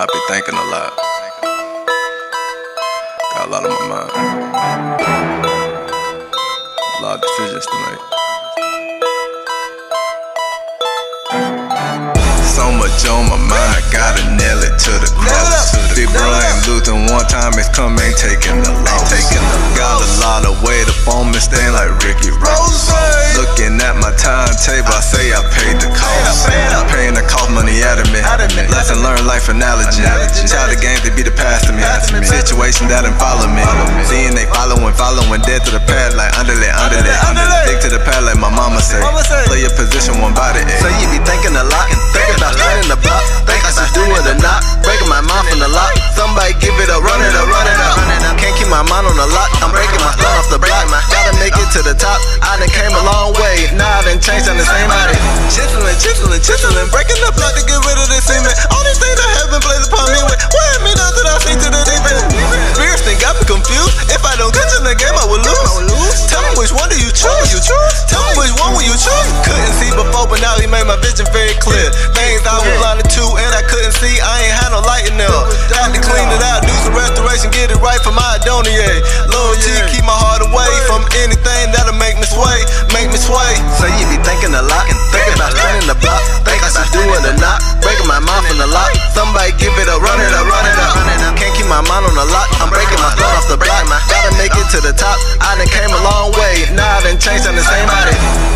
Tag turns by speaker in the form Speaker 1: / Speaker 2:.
Speaker 1: I be thinking a lot. Got a lot on my mind. A lot of decisions to make. So much on my mind, I gotta nail it to the cross. Big bro ain't losing one time, it's come ain't taking the loss. Got a lot of weight up on me, staying like Ricky Ross. Looking at my timetable, I say I paid the life analogy. Child of games, they be the past to me. Situation that done follow me. Seeing they following, following, dead to the pad like underlay, underlay, underlay. Stick to the pad like my mama say. Play your position, one body.
Speaker 2: So you be thinking a lot, thinking about spinning the block. Think I should do it or not. Breaking my mind from the lock. Somebody give it up, run it up, run it up. Can't keep my mind on the lock. I'm breaking my start off the block. Gotta make it to the top. I done came a long way. Now I done changed on the same body. Made my vision very clear. Things I was blinded to and I couldn't see. I ain't had no light in there. Had to clean it out, do some restoration, get it right for my Adonier. Loyalty, keep my heart away from anything that'll make me sway, make me sway. So you be thinking a lot, thinking about spinning the block. Think I should do it or not. Breaking my mind from the lock. Somebody give it up, run it up, run it up. Can't keep my mind on the lock. I'm breaking my thought off the block. Gotta make it to the top. I done came a long way. Now I done changed on the same body.